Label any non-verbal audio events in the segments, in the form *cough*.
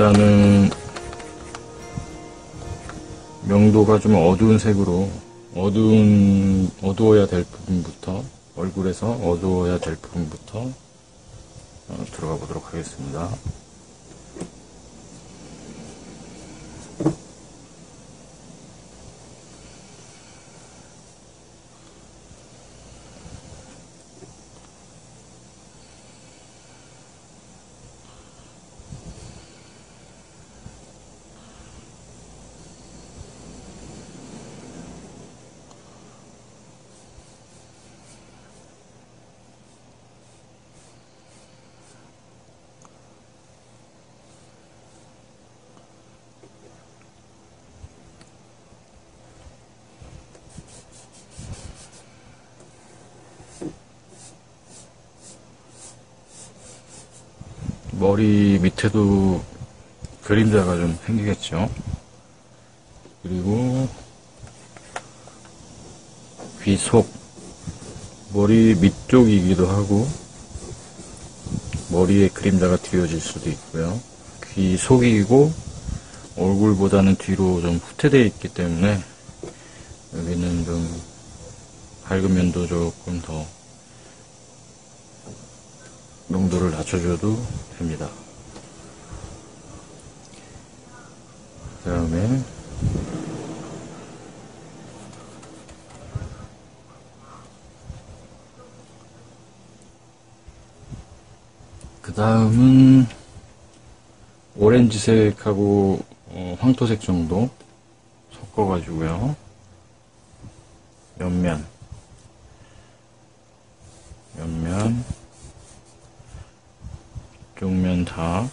일단은 명도가 좀 어두운 색으로 어두운 어두워야 될 부분부터 얼굴에서 어두워야 될 부분부터 어, 들어가 보도록 하겠습니다. 머리 밑에도 그림자가 좀 생기겠죠. 그리고 귀 속, 머리 밑쪽이기도 하고 머리에 그림자가 뒤어질 수도 있고요. 귀 속이고 얼굴보다는 뒤로 좀 후퇴되어 있기 때문에 여기는 좀 밝은 면도 조금 더 농도를 낮춰줘도 됩니다. 그 다음에 그 다음은 오렌지색하고 어, 황토색 정도 섞어가지고요. 옆면. 옆면. 쪽면 다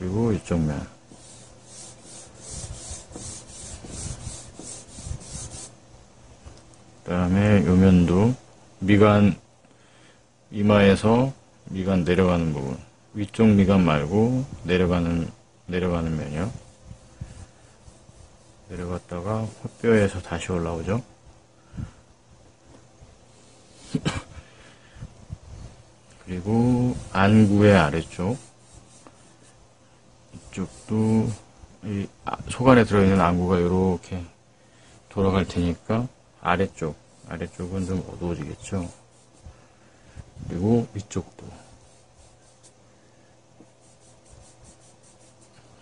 그리고 이쪽 면. 그 다음에 요 면도 미간 이마에서 미간 내려가는 부분. 위쪽 미간 말고 내려가는 내려가는 면이요. 내려갔다가 콧뼈에서 다시 올라오죠. *coughs* 그리고 안구의 아래쪽 이쪽도 이 아, 속 안에 들어있는 안구가 이렇게 돌아갈 테니까 아래쪽 아래쪽은 좀 어두워지겠죠. 그리고 위쪽도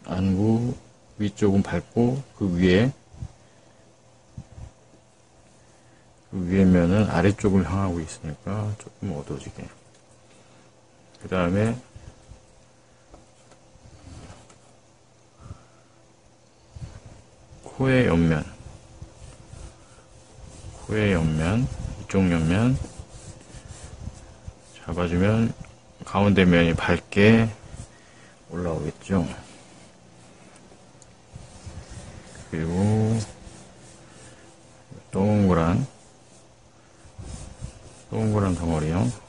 안구 위쪽은 밝고 그 위에 그 위에 면은 아래쪽을 향하고 있으니까 조금 어두워지게 그 다음에 코의 옆면 코의 옆면 이쪽 옆면 잡아주면 가운데 면이 밝게 올라오겠죠. 그리고 동그란 동그란 덩어리요.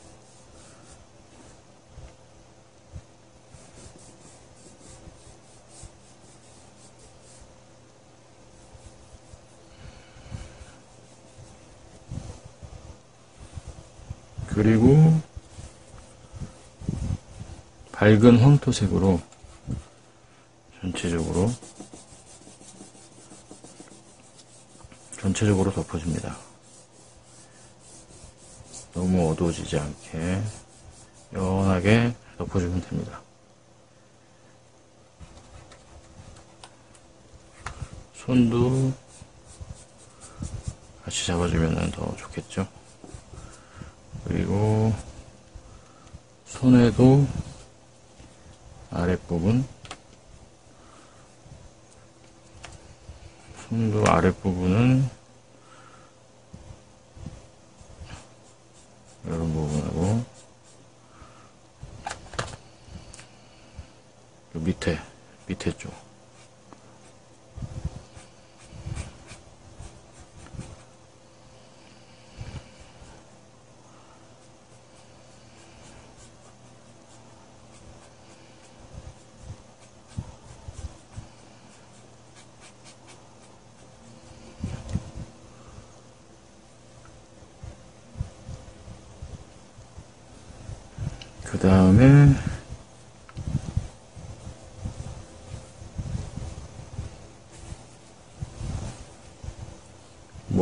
그리고 밝은 황토색으로 전체적으로 전체적으로 덮어줍니다. 너무 어두워지지 않게 연하게 덮어주면 됩니다. 손도 같이 잡아주면 더 좋겠죠. 그리고 손에도 아랫부분 손도 아랫부분은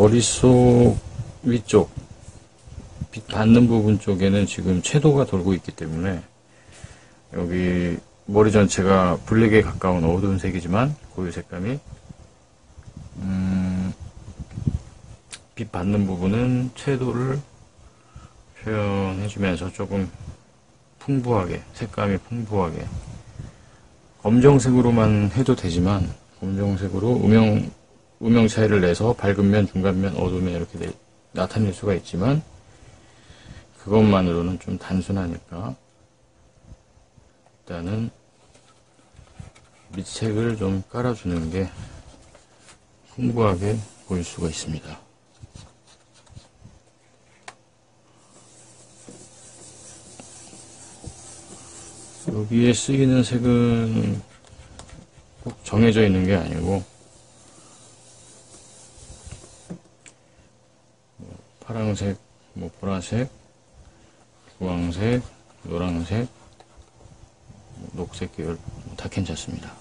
머릿속 위쪽 빛 받는 부분 쪽에는 지금 채도가 돌고 있기 때문에 여기 머리 전체가 블랙에 가까운 어두운 색이지만 고유 색감이 음, 빛 받는 부분은 채도를 표현해주면서 조금 풍부하게 색감이 풍부하게 검정색으로만 해도 되지만 검정색으로 음영 음영 차이를 내서 밝은 면, 중간 면, 어두운 면 이렇게 내- 나타낼 수가 있지만 그것만으로는 좀 단순하니까 일단은 밑색을 좀 깔아주는 게 풍부하게 보일 수가 있습니다. 여기에 쓰이는 색은 꼭 정해져 있는 게 아니고 파란색, 뭐 보라색, 주황색, 노란색, 뭐 녹색 계열 다 괜찮습니다.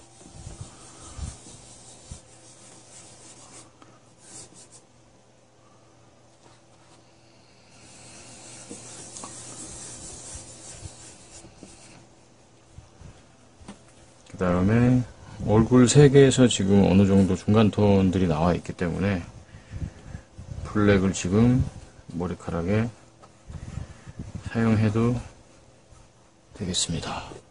그 다음에 얼굴 색에서 지금 어느 정도 중간 톤들이 나와 있기 때문에 블랙을 지금 머리카락에 사용해도 되겠습니다.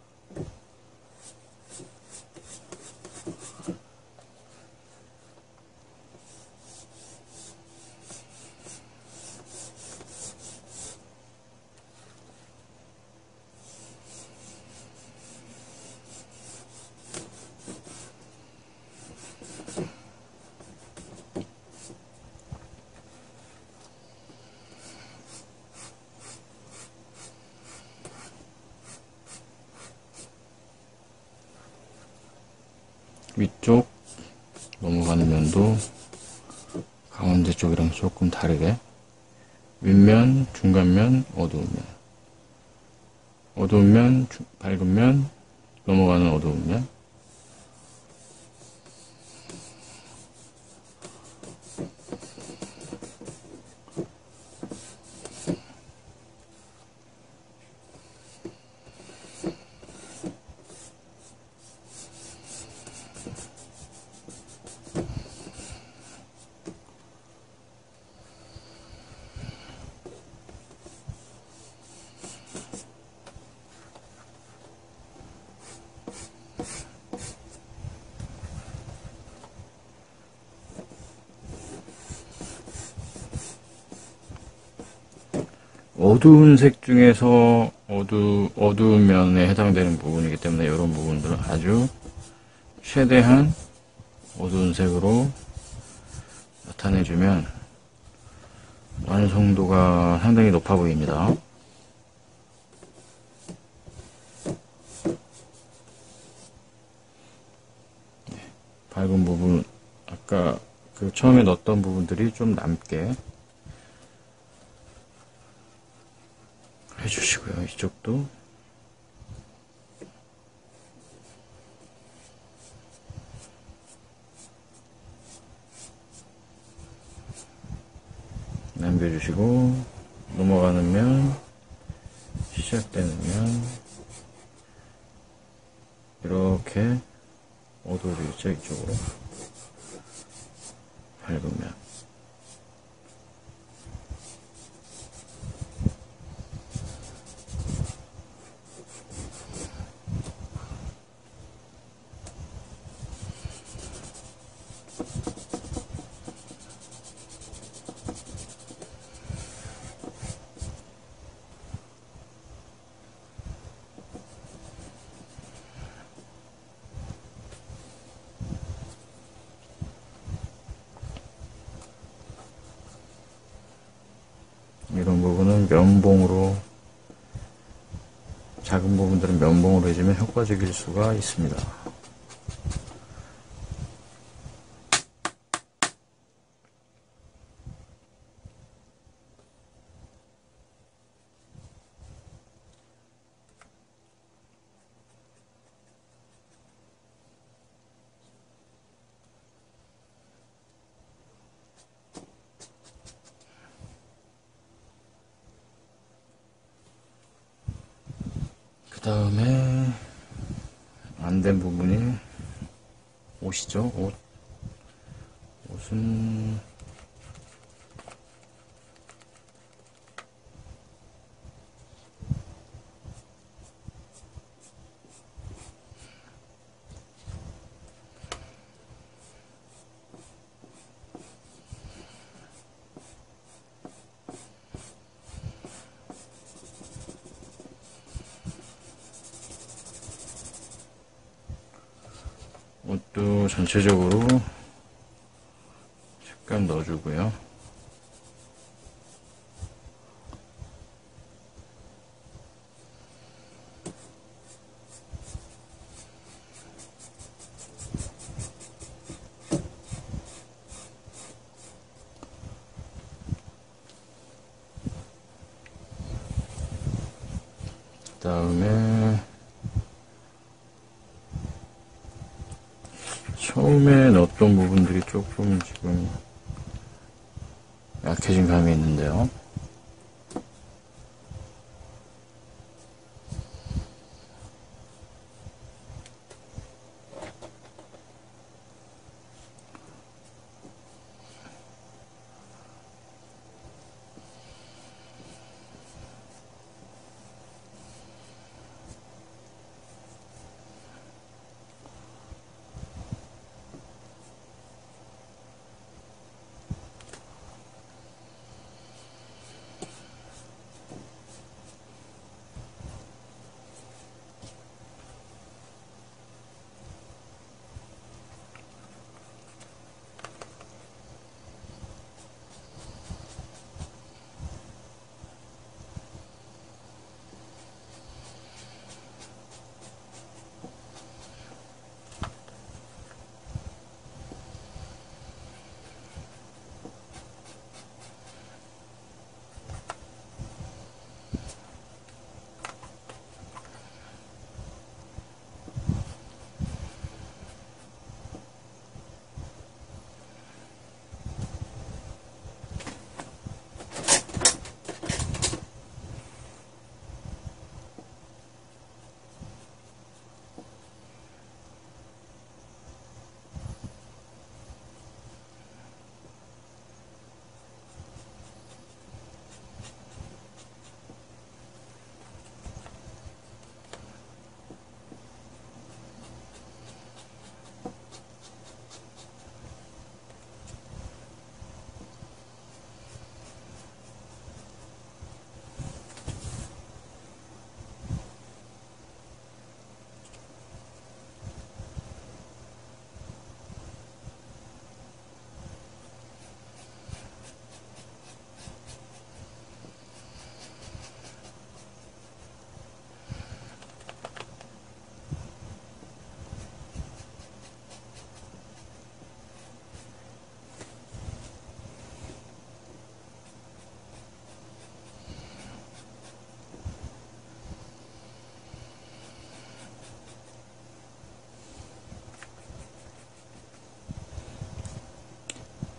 위쪽 넘어가는 면도 가운데 쪽이랑 조금 다르게 윗면, 중간면, 어두운 면. 어두운 면, 주- 밝은 면, 넘어가는 어두운 면 어두운 색 중에서 어두, 어두운 면에 해당되는 부분이기 때문에 이런 부분들은 아주 최대한 어두운 색으로 나타내주면 완성도가 상당히 높아 보입니다. 네, 밝은 부분, 아까 그 처음에 넣었던 부분들이 좀 남게 해주시고요. 이쪽도 남겨주시고 넘어가는 면 시작되는 면 이렇게 어두워지겠죠 이쪽으로 밝은 면 이런 면봉으로 작은 부분들은 면봉으로 해주면 효과적일 수가 있습니다. 다음에 안 된 부분이 옷이죠. 옷. 옷은 옷도 전체적으로 색감 넣어주고요. 그 다음에 처음에 넣었던 부분들이 조금 지금 약해진 감이 있는데요.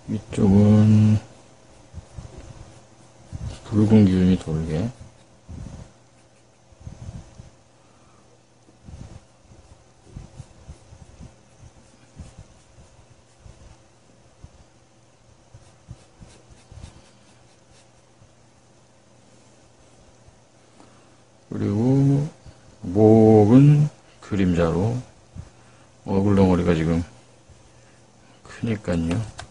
위쪽은 붉은 기운이 돌게 그리고 목은 그림자로 어글덩어리가 지금 크니까요.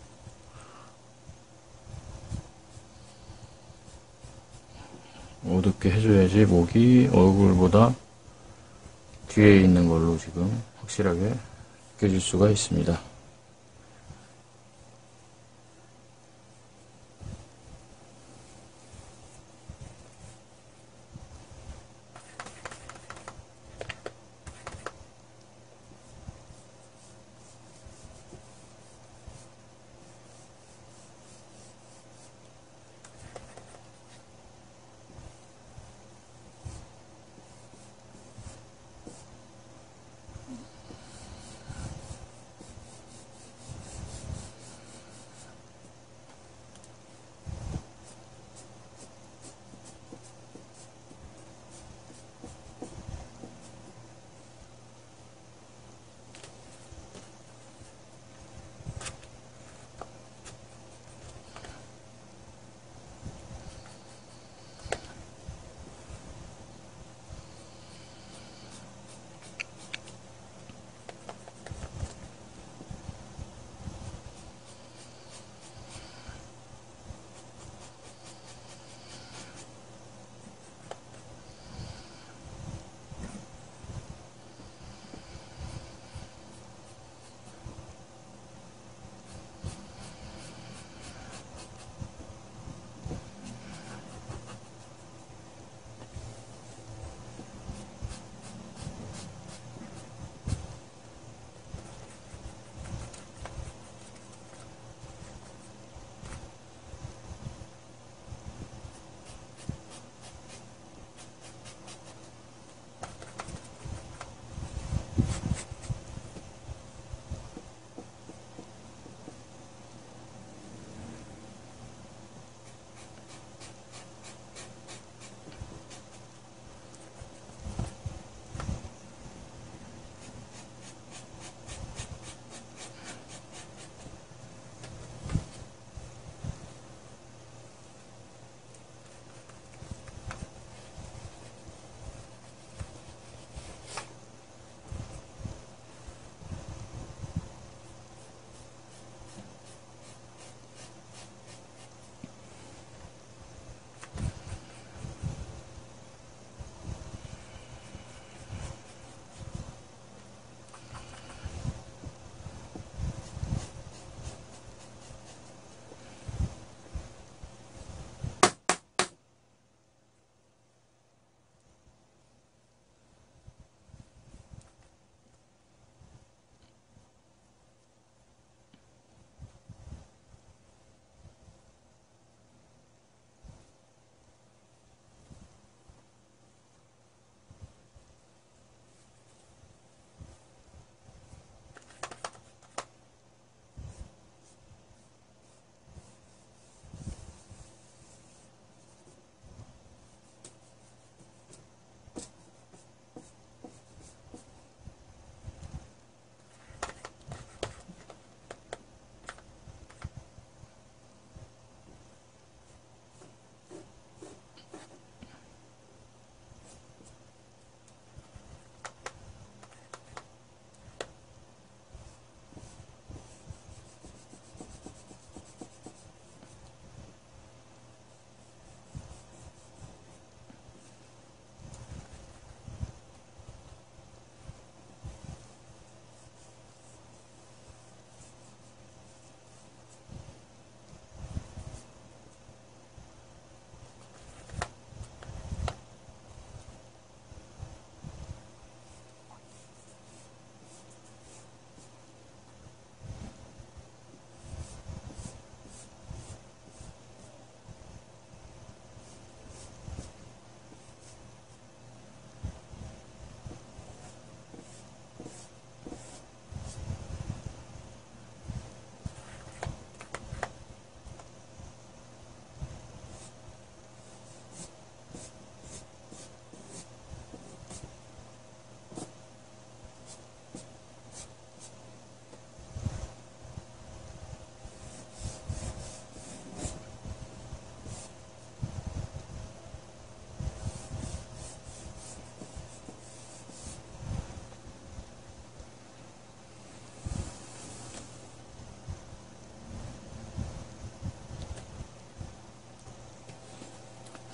어둡게 해줘야지 목이 얼굴보다 뒤에 있는 걸로 지금 확실하게 느껴질 수가 있습니다.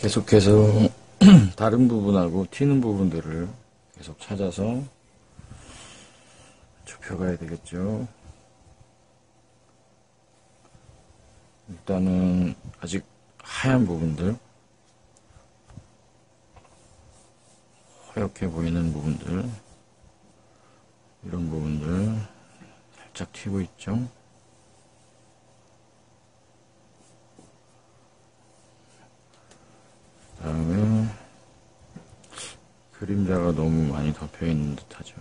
계속해서 *clears throat* 다른 부분하고 튀는 부분들을 계속 찾아서 좁혀가야 되겠죠. 일단은 아직 하얀 부분들, 허옇게 보이는 부분들, 이런 부분들 살짝 튀고 있죠. 다음에 그림자가 너무 많이 덮여 있는 듯하죠.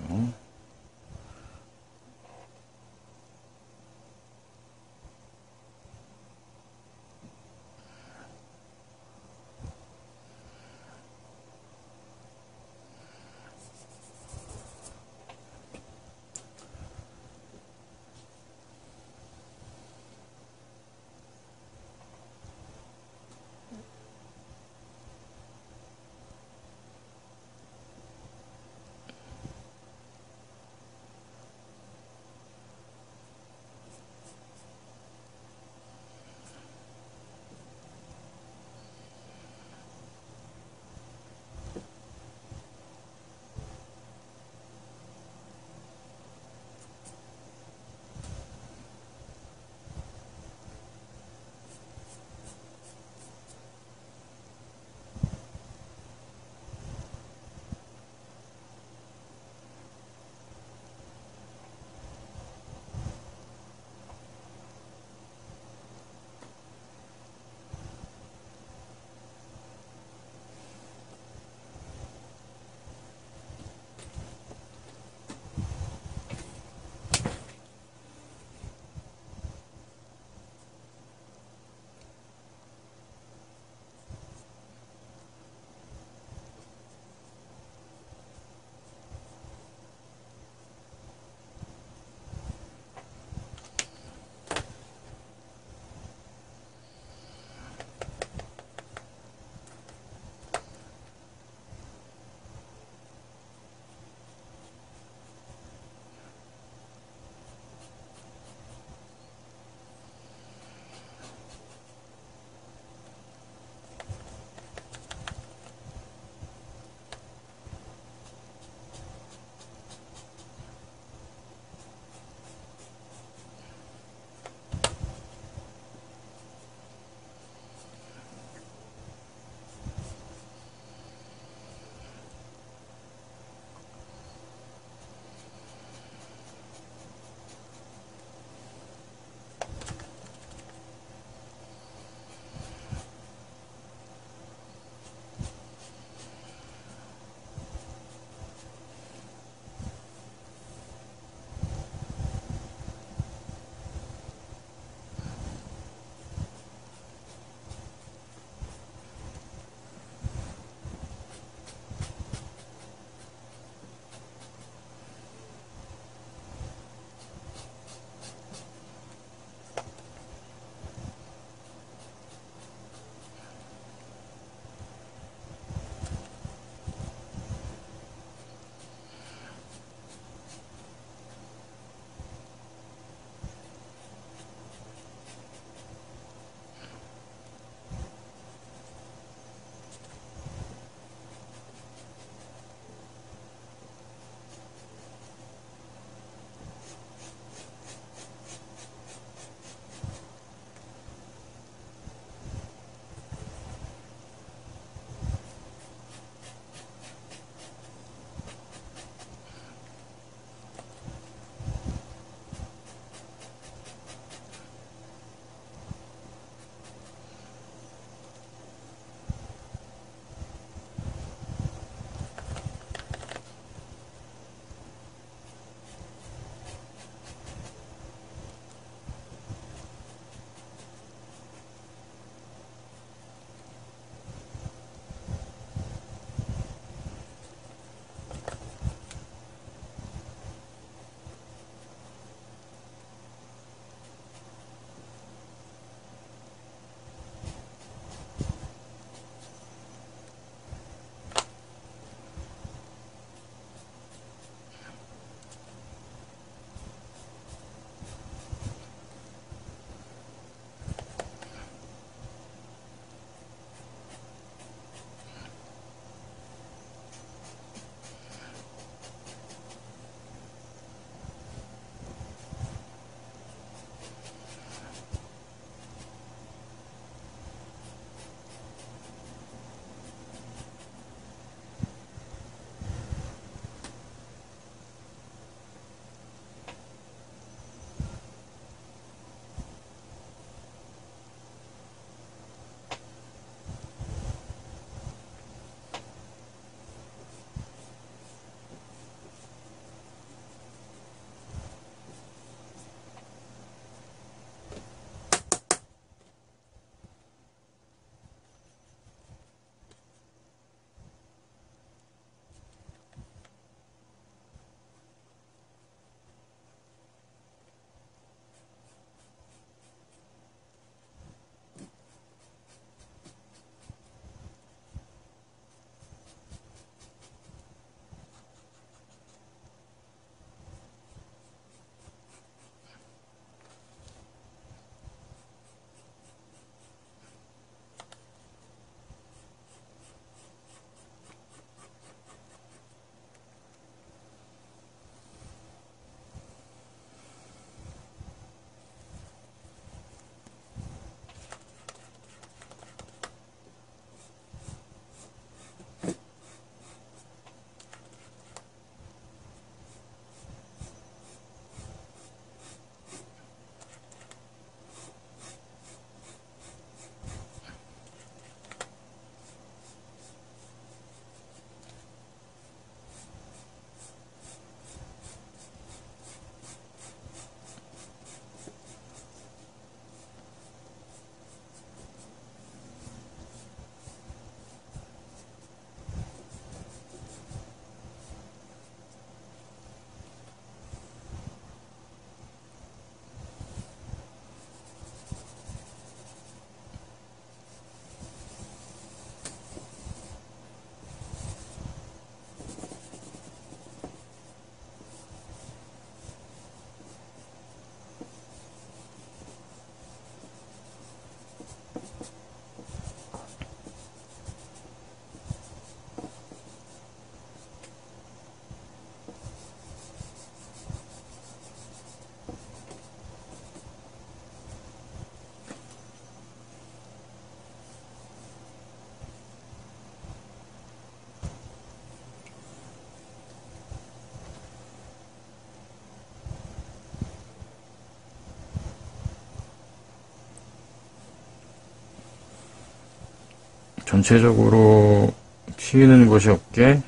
전체적으로 튀는 것이 없게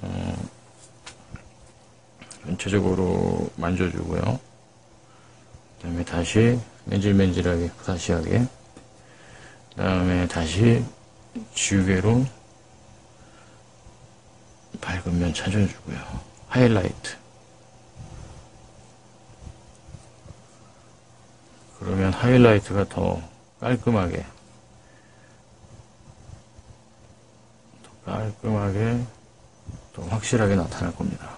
어, 전체적으로 만져주고요. 그 다음에 다시 맨질맨질하게 부사시하게 그 다음에 다시 지우개로 밝은 면 찾아주고요. 하이라이트 그러면 하이라이트가 더 깔끔하게 더 깔끔하게 더 확실하게 나타날 겁니다.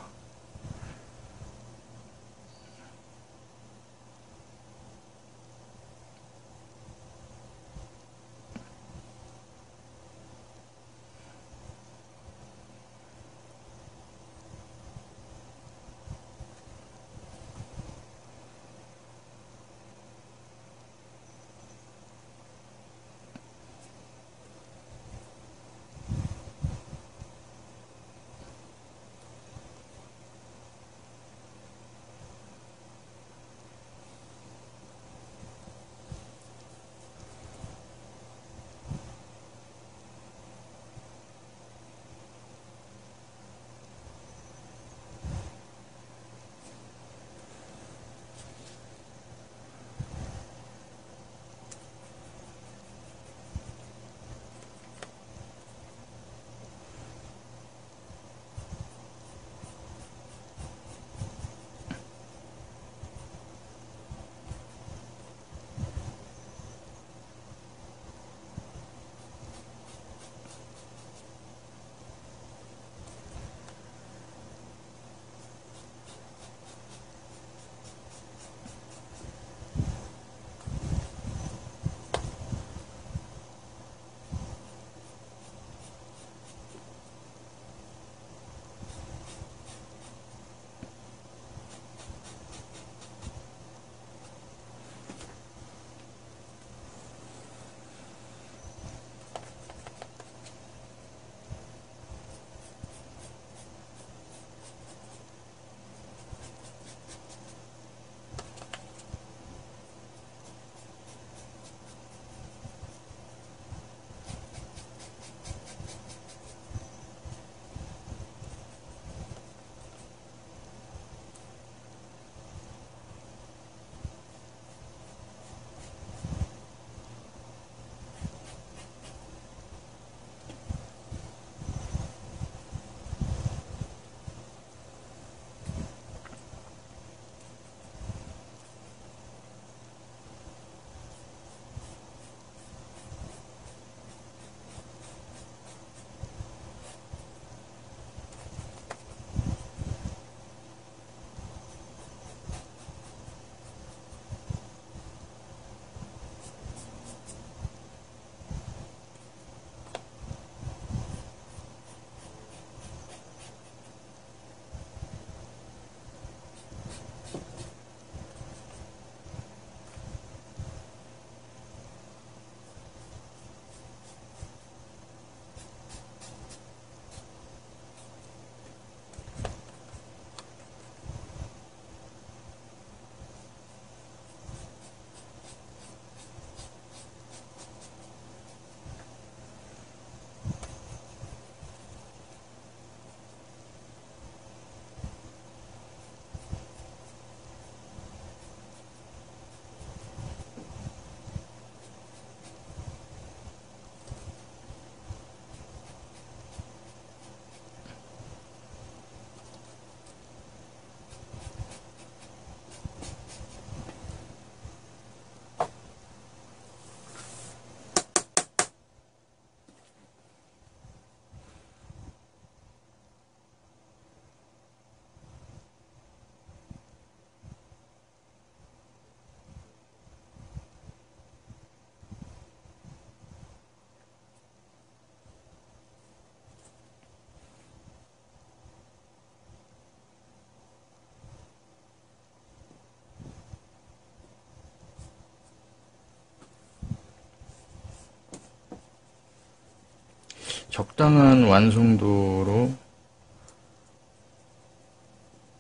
적당한 완성도로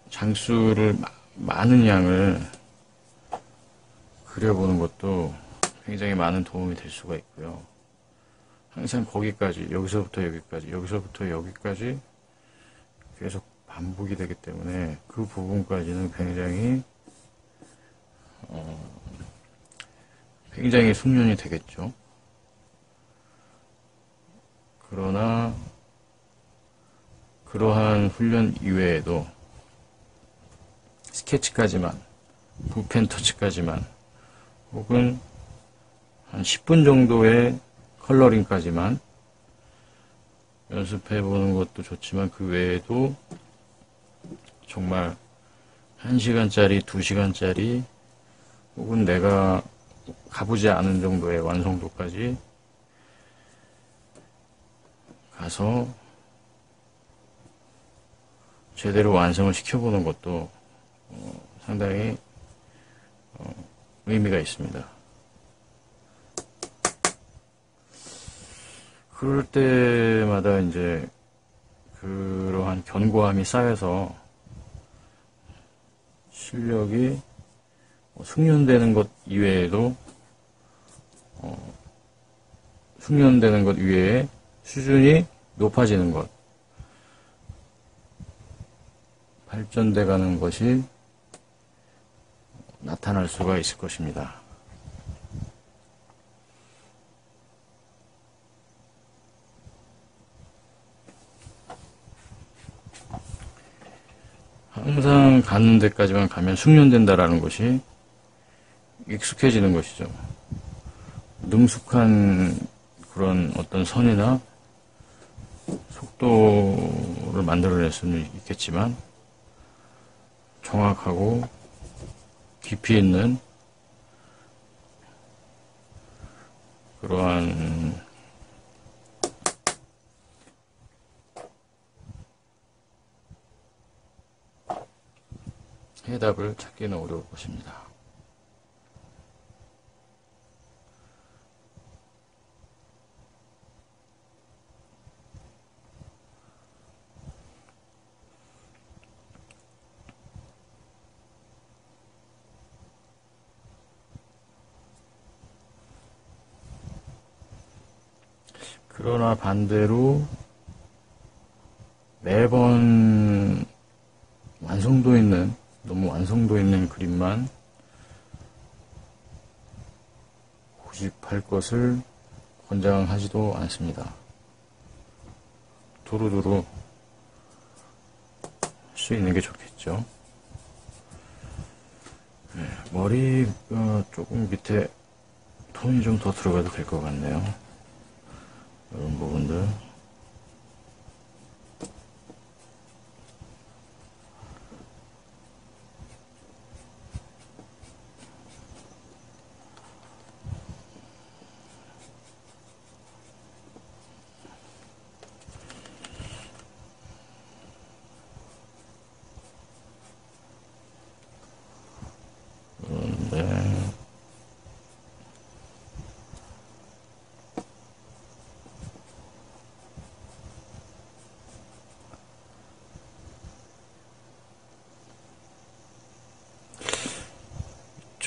장수를 마- 많은 양을 그려보는 것도 굉장히 많은 도움이 될 수가 있고요. 항상 거기까지, 여기서부터 여기까지, 여기서부터 여기까지 계속 반복이 되기 때문에 그 부분까지는 굉장히, 어, 굉장히 숙련이 되겠죠. 그러나, 그러한 훈련 이외에도 스케치까지만, 부펜 터치까지만, 혹은 한 10분 정도의 컬러링까지만 연습해 보는 것도 좋지만 그 외에도 정말 1시간짜리, 2시간짜리 혹은 내가 가보지 않은 정도의 완성도까지 가서 제대로 완성을 시켜보는 것도 어, 상당히 어, 의미가 있습니다. 그럴 때마다 이제 그러한 견고함이 쌓여서 실력이 뭐 숙련되는 것 이외에도 어, 숙련되는 것 이외에 수준이 높아지는 것 발전돼 가는 것이 나타날 수가 있을 것입니다. 항상 가는 데까지만 가면 숙련된다라는 것이 익숙해지는 것이죠. 능숙한 그런 어떤 선이나 속도를 만들어낼 수는 있겠지만 정확하고 깊이 있는 그러한 해답을 찾기는 어려울 것입니다. 그러나 반대로 매번 완성도 있는 너무 완성도 있는 그림만 고집할 것을 권장하지도 않습니다. 두루두루 할수 있는 게 좋겠죠. 네, 머리가 조금 밑에 톤이 좀 더 들어가도 될 것 같네요. 이런 부분들.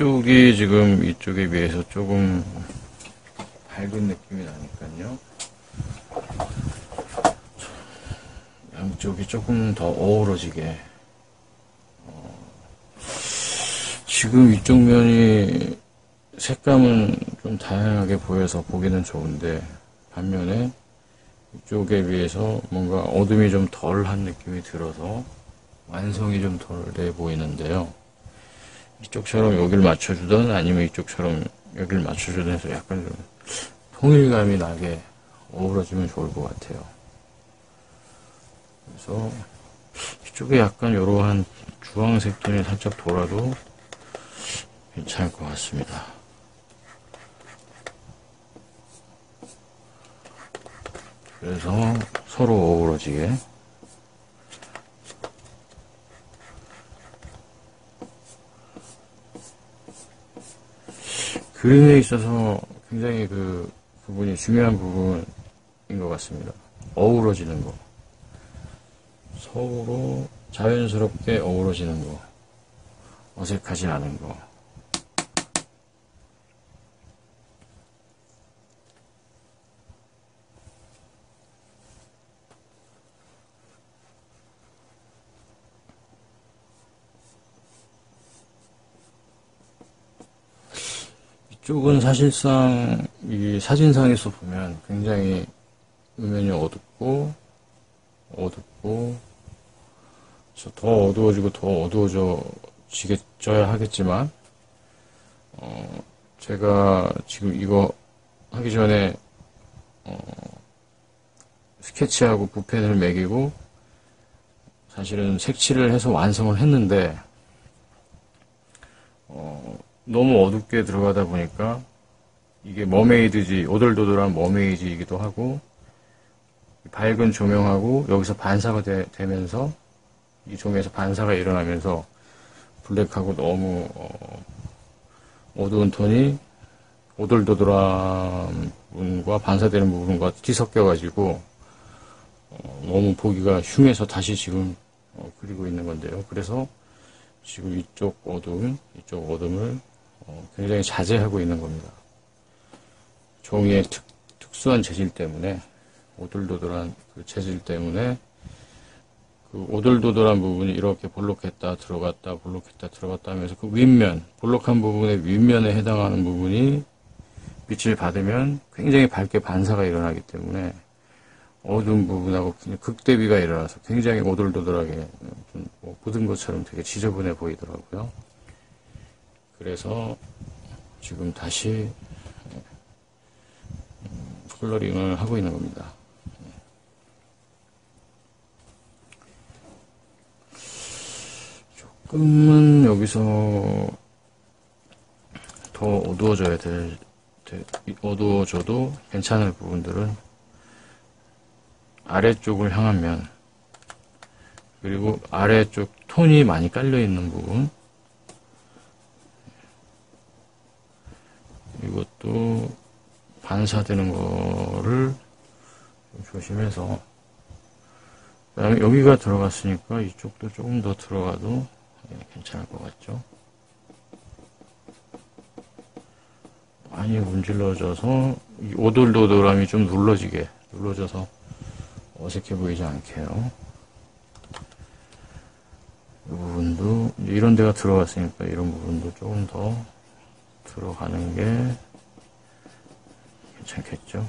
이쪽이 지금 이쪽에 비해서 조금 밝은 느낌이 나니까요. 양쪽이 조금 더 어우러지게 어, 지금 이쪽 면이 색감은 좀 다양하게 보여서 보기는 좋은데 반면에 이쪽에 비해서 뭔가 어둠이 좀 덜한 느낌이 들어서 완성이 좀 덜 돼 보이는데요. 이쪽처럼 여기를 맞춰주든 아니면 이쪽처럼 여기를 맞춰주든 해서 약간 좀 통일감이 나게 어우러지면 좋을 것 같아요. 그래서 이쪽에 약간 이러한 주황색 톤이 살짝 돌아도 괜찮을 것 같습니다. 그래서 서로 어우러지게 그림에 있어서 굉장히 그 부분이 중요한 부분인 것 같습니다. 어우러지는 거. 서로 자연스럽게 어우러지는 거. 어색하지 않은 거. 쪽은 사실상 이 사진상에서 보면 굉장히 음면이 어둡고 어둡고 더 어두워지고 더 어두워져지겠져야 하겠지만 어 제가 지금 이거 하기 전에 어 스케치하고 붓펜을 매기고 사실은 색칠을 해서 완성을 했는데 어 너무 어둡게 들어가다 보니까 이게 머메이드지 오돌도돌한 머메이드이기도 하고 밝은 조명하고 여기서 반사가 되, 면서이 조명에서 반사가 일어나면서 블랙하고 너무 어, 어두운 톤이 오돌도돌한 부분과 반사되는 부분과 뒤섞여 가지고 어, 너무 보기가 흉해서 다시 지금 어, 그리고 있는 건데요. 그래서 지금 이쪽 어둠, 이쪽 어둠을 어, 굉장히 자제하고 있는 겁니다. 종이의 특, 특수한 재질 때문에 오돌도돌한 그 재질 때문에 그 오돌도돌한 부분이 이렇게 볼록했다 들어갔다 볼록했다 들어갔다 하면서 그 윗면 볼록한 부분의 윗면에 해당하는 부분이 빛을 받으면 굉장히 밝게 반사가 일어나기 때문에 어두운 부분하고 극대비가 일어나서 굉장히 오돌도돌하게 좀뭐 묻은 것처럼 되게 지저분해 보이더라고요. 그래서 지금 다시 컬러링을 하고 있는 겁니다. 조금은 여기서 더 어두워져야 될, 어두워져도 괜찮을 부분들은 아래쪽을 향한 면, 그리고 아래쪽 톤이 많이 깔려 있는 부분, 이것도 반사되는 거를 조심해서. 그다음에 여기가 들어갔으니까 이쪽도 조금 더 들어가도 예, 괜찮을 것 같죠? 많이 문질러져서 이 오돌도돌함이 좀 눌러지게 눌러져서 어색해 보이지 않게요. 이 부분도 이런 데가 들어갔으니까 이런 부분도 조금 더 들어가는 게 괜찮겠죠.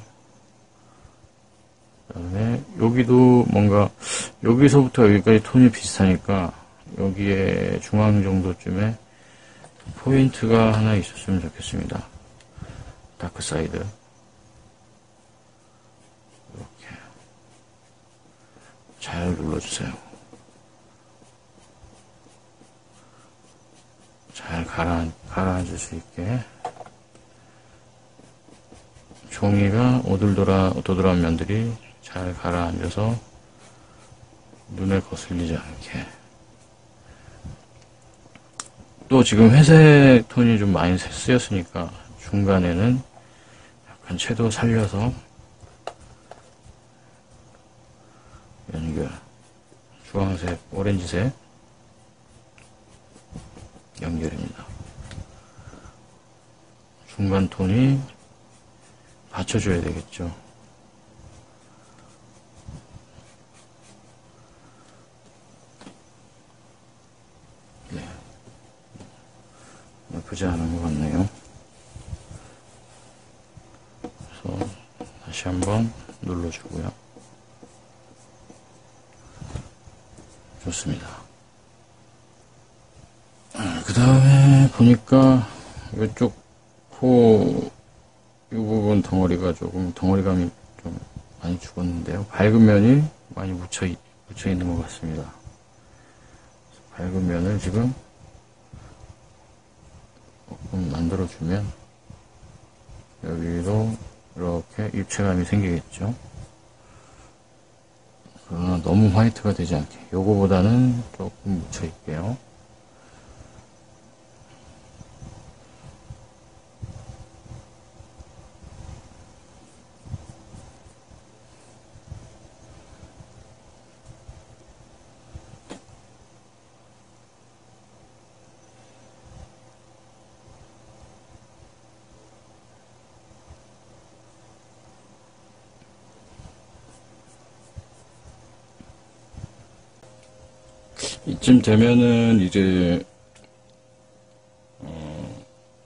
그 다음에 여기도 뭔가 여기서부터 여기까지 톤이 비슷하니까 여기에 중앙 정도쯤에 포인트가 하나 있었으면 좋겠습니다. dark side 이렇게 잘 눌러주세요. 잘 가라, 가라앉을 수 있게 종이가 오돌돌아, 오돌돌한 면들이 잘 가라앉아서 눈에 거슬리지 않게. 또 지금 회색 톤이 좀 많이 쓰였으니까 중간에는 약간 채도 살려서 연결. 주황색, 오렌지색 연결입니다. 중간 톤이 받쳐줘야 되겠죠. 네. 나쁘지 않은 것 같네요. 그래서 다시 한번 눌러주고요. 좋습니다. 아, 그 다음에 보니까 이쪽 코 이 부분 덩어리가 조금 덩어리감이 좀 많이 죽었는데요. 밝은 면이 많이 묻혀, 묻혀 있는 것 같습니다. 밝은 면을 지금 조금 만들어주면 여기도 이렇게 입체감이 생기겠죠. 그러나 너무 화이트가 되지 않게 요거보다는 조금 묻혀 있게요. 이쯤 되면은 이제 어,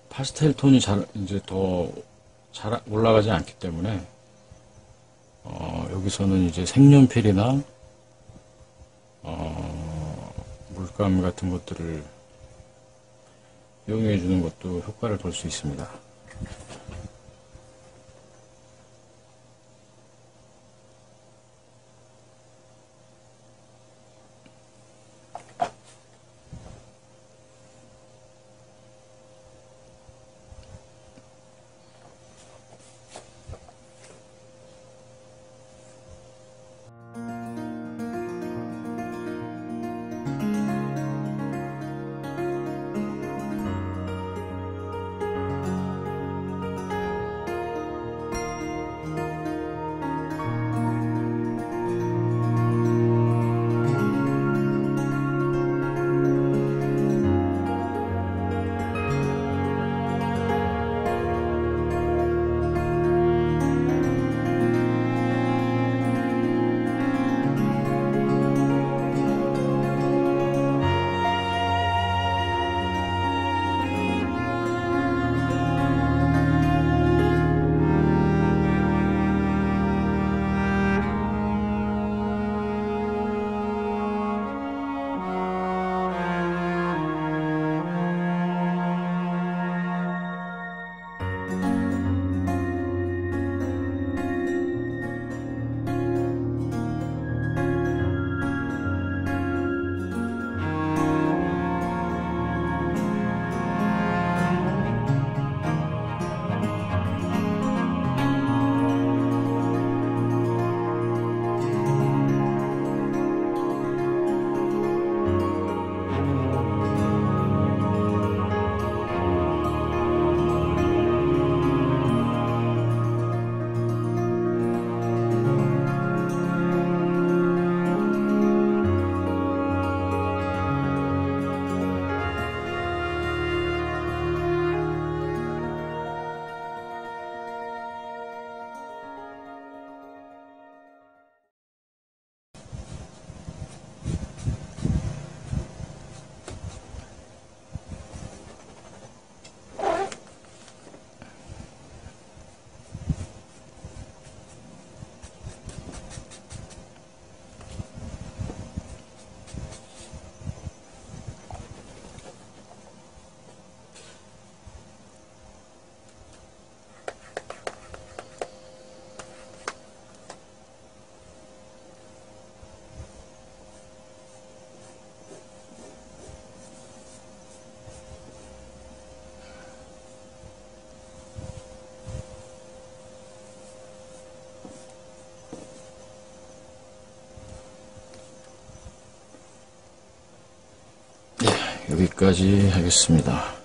파스텔 톤이 잘, 이제 더 잘 올라가지 않기 때문에, 어, 여기서는 이제 색연필이나, 어, 물감 같은 것들을 이용해 주는 것도 효과를 볼 수 있습니다. 여기까지 하겠습니다.